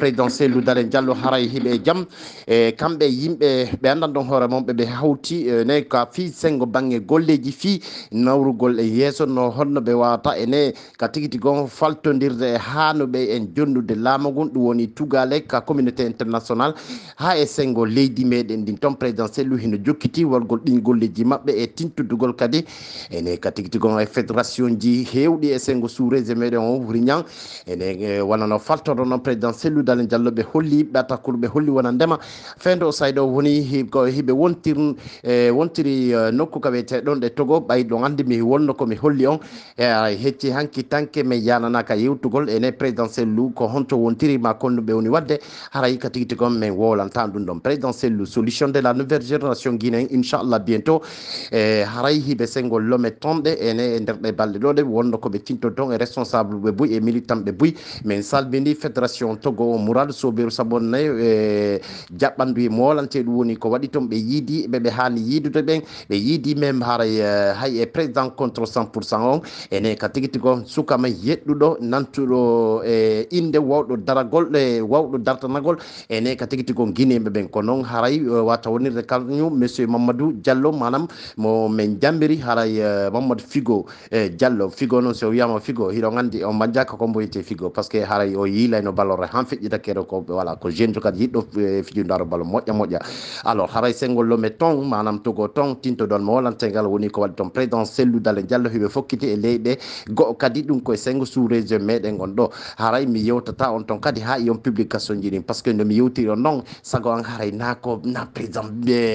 président sellou dalen diallo haray hiiɓe jaam e kamɓe yimɓe ɓe andan ka fi sengo banggue golleji fi nawrugol e yesso no honno ɓe wawata ene ka tigui tigon faltodirde hanuɓe en jonnude laamogon ɗum woni tugale ka communauté international ha e sengo leydi meɗen ɗin toon président sellou hino jokkiti wargol ɗin golleji mabɓe e tintuddugol kadi. Ene ka tigui e fédération ji hewɗi e sengo sous région meɗen o wuri ene noon président dalen diallo ɓe holli ɓata kono ɓe holli wona ndema. Fende o woni hiɓe wontir e wontiri e, nokku ka wiyeteɗon ɗe togo ɓay ɗo andi mi wonno komi holli on. E hecci hanki tanke yananaka yewtugol ene président sellou ko honto wontiri ma konnuɓe woni wadde. Haray ka tigui tigon min ɗon. Solution de la nouvelle génération guinéen inchallah bientôt. E haray hiɓe sengol lome tonɗe ene e nder ɗe tinto ton e responsable ɓe e militant ɓe boyi min salmini fédération togo mourad sobiru sabon nayo e jaɓɓandu e molante ɗum woni ko waɗi toon ɓe yiidi ɓeɓe hani yiidude ɓen ɓe yiidi même haray e, hay e président contre 100 pourcent on. Ene ka tigui tigo sukama yeɗɗuɗo nantuɗo e inde wawɗo daragol e wawɗo dartanagol. Ene ka tigui tigo on guineɓe ɓen. Ko noon haray e, wata wonirde kañum monsieur mamadou diallo manam mo min jambiri haray e, mamadou figo e diallo. Figo noon so wiyama figo. Hiɗon andi on majjaka ko mboyete figo par ce que haray o yiilayno ballore han feƴƴi feƴƴitakeɗo ko voilà ko jeune to yiddo fijindaro fijidaro ballo moƴƴa moƴƴa alors haray sengol lome ton manam togo ton tinto don mo wolantegal woni ko waɗi ton président sellou dale diallo hiɓe fokkiti e leyɗe goho kadi ɗum koye sengo sous région meɗen gon ɗo haray mi yewtata on ton kadi ha yon publication ji ɗin par ce que nomi yewtiri on noon sago an haray na ko na président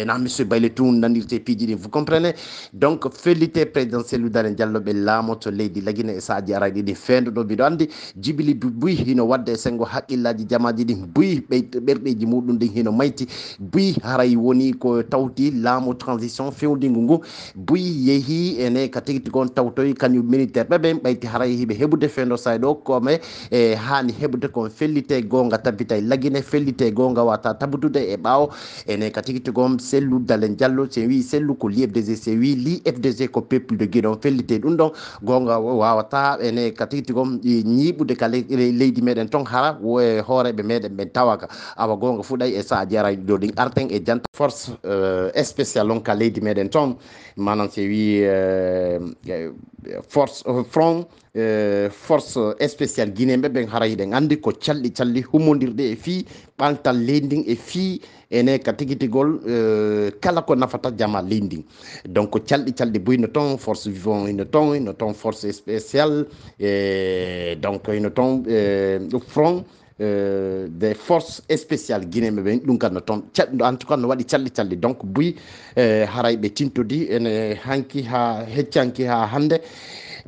na monsieur bayle tun nanirte piiji ɗin vous comprenez? Donc fellite président selludale diallo ɓe laamoto leydi lagine e saaji aray ɗiɗi fendoɗo mbiɗo andi jibili buy hino wadde e sengo haqqillaji jamaji jamaji ɗin buy ɓerɗeji muɗum ɗin hino mayti. Buy haray woni ko tawti laamu transition fewdigu ngu buy yeehi ene ka tigui tigon tawtoy kañum militaire ɓeɓen ɓayti haray hiɓe heɓude fendo say ɗo kome e hani heɓude kon fellite gonga tabita e laguine fellite gonga wata tabutude e ɓawo ene ka tigui tigon sellu dalen diallo se wi sellu ko li fdg se wi li fdg ko peuple de guiɗon fellite ɗum ɗon gonga wawata ene ka tigui tigon e ñiɓude ka leydi meɗen ton hara e ho hooreɓe meɗen ɓen tawaka. Awa e arten e force spécial toon manam se wi force front force spécial guinéɓe ɓen hara hiɗen andi ko calɗi calli hummodirɗe e fii ɓantal leydi e fii ene ka tigui kala ko nafata jama leydi donc calɗi calɗi boyno toon force vivant ino toon ino force spécial donc ino toon front des forces spéciales guinéɓe ɓen en tout cas no waɗi calli donc buy e haray ɓe tintodi ene hanki ha heccanki ha hande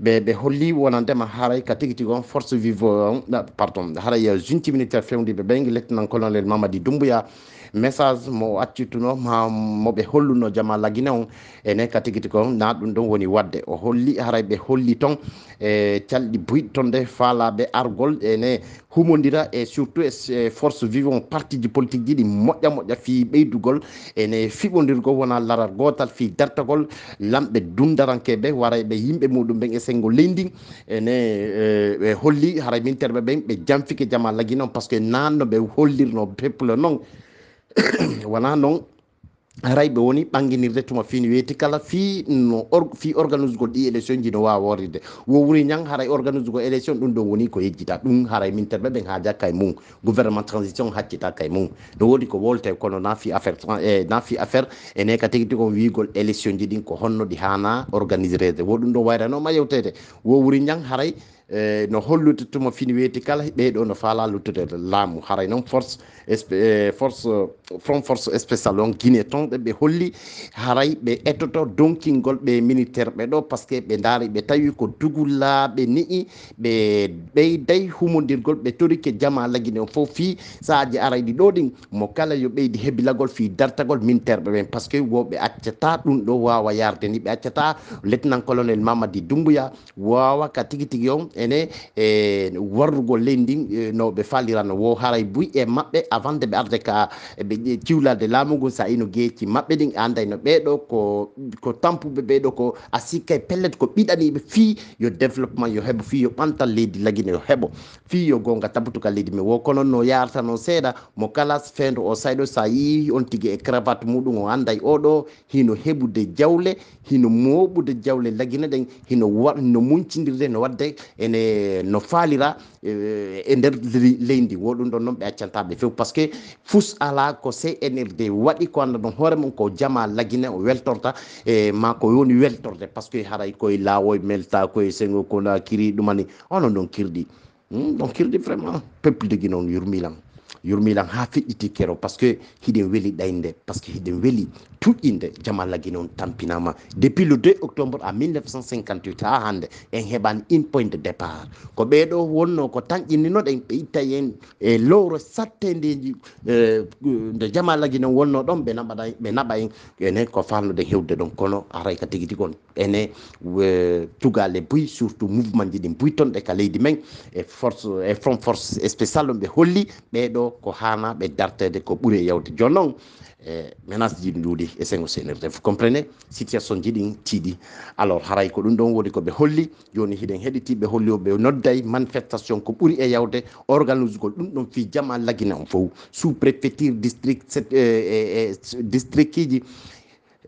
ɓe ɓe holli wonandema haray ka tigui tigui on force vive on pardon haray junti militaire fewdiɓe ɓen lieutenant colonel mamadi doumbouya message mo accittuno ma moɓe holluno jama laguine on. Ene ka tigui ko na ɗum ɗon woni wadde. O holli haray ɓe holli ton e calɗi buyɗitonde faalaɓe argol ene humodira e surtout e, e force vivant parti ji politique ji ɗi moƴƴa moƴƴa fi ɓeydugol. Ene fiɓodirgol wona laral gotal fi dartagol lamɓe dundarankeɓe warayɓe yimɓe muɗum ɓen e senggo leydi. Ene ɓe holli haray min terɓe ɓen ɓe janfike jama laguine on par ce que nanno ɓe hollirno peuple noon wona noon rayɓe woni ɓanginirde tuma fini weeti kala fi no fi organise gol ɗi élection ji no wawa wordede wo wuri ñan haray organise go élection ɗum ɗon woni ko yejjita. Ɗum haray min terɓe ɓen haaja kay mum. Gouvernement transition haccita kay mum. No woodi ko wolte kono na fi affaire e na fi affaire ene ka tigi tigi on wiigol élection ji ɗin ko honno ɗi hana organisirede wo ɗum ɗon wayranoma yewtede. Wo wuri ñan haray eh, no hollude tuma fini weeti kala ɓeeɗo no faala luttude laamu. Haray noon force eh, force front force spécial on guiné ton ɓe ɓe holli haray ɓe ettoto donkingol ɓe militaire ɓe ɗo par ce que ɓe daari ɓe tawi ko dugullaɓe ni'i ɓe ɓeyday humodirgol ɓe torike jama laguine o fof fi saaji arayɗi ɗo ɗin mo kala yo ɓeydi hebilagol fi dartagol militaire ɓe ɓen par ce que woɓe accata ɗum ɗo wawa yarde ni ɓe accata lieutenant colonel mamadi doumbouya wawa ka tigui tigui on ene e warrugol leydi ndin e, no ɓe falirano wo haray buy e maɓɓe avant de ɓe arde ka e, ɓe kiwlalde laamu ngu sa ino geeci maɓɓe ɗin anday no ɓeeɗo ko ko tampuɓe ɓeeɗo ko a sikkay pellet ko ɓiɗaniɓe fii yo développement yo heɓo fii yo ɓantal leydi lagine yo heɓo. Fii yo gonga tabbutu leydi mi wo kono no yarata noon seeɗa mo kala feendo o sayɗo sa yii on tigi e cravate muɗum o anday e oɗo hino heɓude jawle hino moɓude jawle lagine ɗen hino wa no muncidirde no wadde ene no faalira e nder leydi ndi wo ɗum ɗon noon ɓe accantaɓe few par ce que fus ala ko cnrd waɗi ko anda ɗon hoore mum ko jama laguine o weltorta e ma ko woni weltorde par ce que haray koye laawoye melta koye sengo kona kiri ɗumani onon ɗon kirɗi. Hmm, ɗon kirɗi vraiment peuple de guine on yurmilam. yurmilan ha feƴƴiti kero par ce que hiɗen weeli ɗaynde par ce que hiɗen weeli tuƴƴinde jamallagui noon tampinama. Depuis le 2 octobre à 1958 ha hande en heɓani une point de départ. Ko ɓeɗo wonno ko tanƴinninoɗen ɓe ittay en e lowro sattedeji e, nde jamallagui noon wonno ɗon ɓe naɓaɗa ɓe naɓa en ene ko falnude hewde ɗon kono aray ka tigui tigui on. Ene tugale buy surtout mouvement ji ɗi buytonɗe ka leydi men e force e front force spécial on ɓe holli ɓeɗo ko hana ɓe dartede ko ɓuuri e yawde. Joni noon e menace ji nduɗi e sengo senirde vous comprenez? Situation ji ɗin tiiɗi. Alors haray ko ɗum ɗon woni koɓe holli joni hiɗen heɗitiɓe holli o ɓe nodday manifestation ko ɓuuri e yawde. Organise gol ɗum ɗon fi jama lagine on fof. Sous préfecture district e, e, e district ji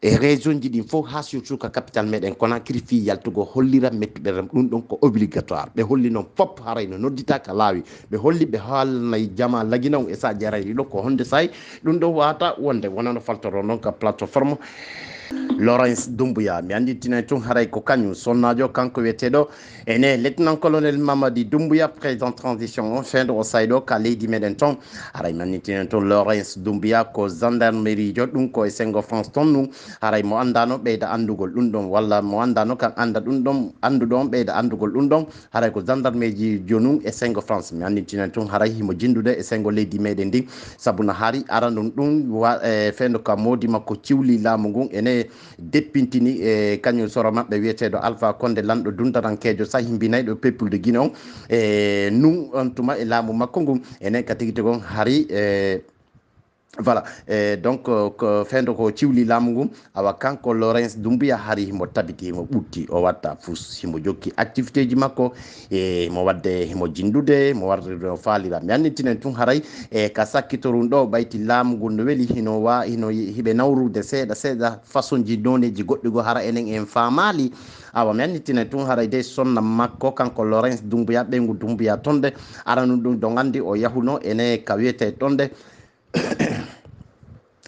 e région ji ɗin fof ha surtout ko capital meɗen conacry fi yaltugo hollira mettuɓe ram ɗum ɗon ko obligatoire. Ɓe holli noon fop haray no noddita ka laawi. Ɓe holli ɓe haalnayi jama laguinaw e sa jarayɗi ɗo ko honde sayi ɗum ɗon wata wonde wonano faltoro noon ka plateforme. Laurence Dumbuya mi andi tina tun haray ko kañum sonnajo kanko wiyeteɗo ene lieutenant colonel mamadi Dumbuya président transition o fin o sayɗo ka leydi meɗen ton haray mi tina tun Lawrence Dumbuya ko gendarmerie jo ɗum ko sengo france ton ɗum haray mo andano ɓeyda andugol ɗum ɗon walla mo andano kan anda ɗum ɗon anduɗon ɓeyda andugol ɗum ɗon haray ko gendarmerie ji jonum e sengo france. Mi andi tina tun haray himo jindude e sengo leydi meɗen ndi saabu no haari aranɗum ɗum wa e feendo ka modi makko ciwli laamu ene deppintini e kañum soro maɓɓe wiyeteɗo alpha conde lanɗo dundarankejo sahimbinayɗo peuple de guine on e nun on tuma e laamu makko ngun enen ka tigui tigon haari e voilà. E donc ko fendo ko ciwli laamu ngum awa kanko lawrence dumbuya haari himo tabiti himo ɓutti o watta fus himo jokki activité ji makko e mo wadde himo jindude mo warde faalira mi annitinen tun haray e ka sakkitorum ɗo ɓayti laamu ngu no weeli hino wa hino hiɓe nawrude seeɗa seeɗa façon ji doneji goɗɗi go hara enen en famali. Awa mi annitinen tun haray de sonna makko kanko lawrence dumbuya ɓeygu dumbuya tonde aranu ɗum ɗo gandi o yahuno ene ka wiyete tonde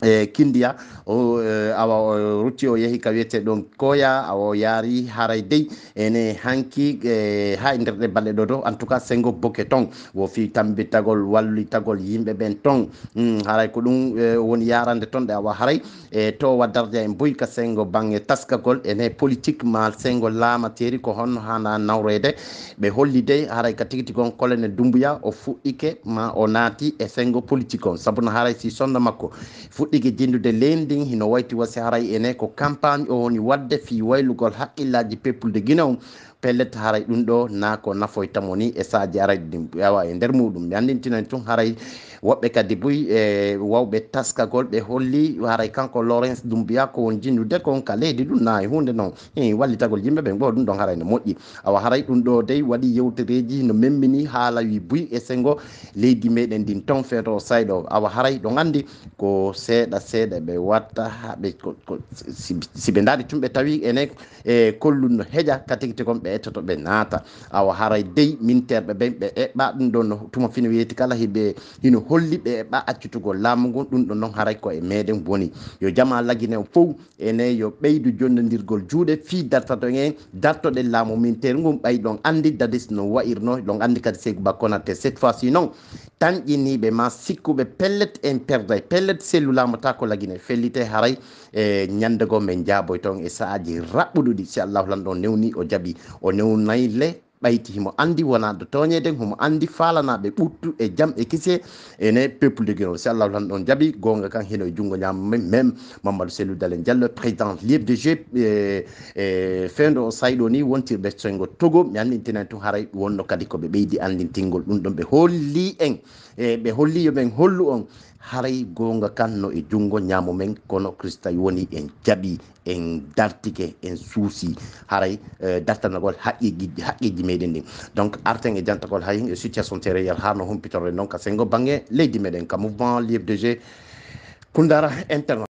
e kindiya o e, awa rutti o yeehi ka wiyete ɗon koya awa o yaari haray dey ene hanki e ha e nder ɗe balɗe ɗo ɗo en tout cas sengo boke ton wo fi tambitagol wallitagol yimɓe ɓen ton hmm, haray ko ɗum e, woni yarande ton ɗe awa haray. E to waddarde en boyi ka sengo bangge taskagol ene politique ma sengo laamateri ko honno hana nawrede ɓe holli dey haray ka tigui tigon kolene dumbuya o fuɗɗike ma o naati e sengo politique on. Saabu no haray si sonno makko fuɗɗiki dindude leydi hino wayti wasi haray ene ko campagne o woni wadde fi waylugol haqqillaji peppulde guinawum pellete haray ɗum ɗo na ko nafoyta mo ni e saji aray ɗin awa e nder muɗum. Mi andintinan tun haray woɓɓe kadi boy e wawɓe taskagol ɓe holli haray kanko lawrence dumbiya ko won jinnude kon ka leydi ɗum na e hunde noon i wallitagol yimɓe ɓe ɓo ɗum ɗon haray no moƴƴi. Awa haray ɗum ɗo dey waɗi yewtereji no memmini haala wi buy e sengo. Leydi meɗen ndin ton feeto sayɗo. Awa haray ɗo gandi ko seeɗa seeɗa ɓe watta haɓe siɓe daari tumɓe tawi ene e kolluno heƴa katigti kon ɓe etoto ɓe naata. Awa haray dey min terɓe ɓen ɓe eɓɓa ɗum ɗon no tuma fino wiyeti kala hiɓe hino holli ɓe eɓɓa accutugol laamu ngon ɗum ɗon noon haray ko e meɗen woni. Yo jama lagine o fof ene yo ɓeydu jondodirgol juuɗe fi dartato en dartoɗen laamu min ter ngum ɓay ɗon andi dadis no wayirno ɗon andi kadi seygo bakkonate cette fois si noon tanƴiniɓe ma sikkuɓe pellet en perda pellet sellu laamata ko lagine fellite haray e ñandego men jaaboy ton e saaji raɓɓuɗuɗi. Si allahu lan ɗon newni o jaaɓi o newnayi le ɓayti himo andi wona do toñeden homo andi falanaɓe ɓuttu e jaam e kise ene peuple de guinol si allah tan ɗon jaaɓi gonga kan hino e junggo ñamamen même mamadou sellou dalen diallo président libre de jeu e, e fendo o sayɗo ni wontirɓe soygo togo. Mi andintinen tun haray wonno kadi koɓe ɓeydi andintingol ɗum ɗon ɓe holli en. e ɓe holli yomin hollu on. Haray gonga kanno e junngo ñamo men kono kristal woni en jaɓi en dartike en suusi. Haray e, dartanagol haqqiji haqqiji meɗen ɗin. Donc arten e jantagol hay e situation terroyal ha no humpitorre noon ka sengo banggue leydi meɗen ka mouvement libre de g kundara interna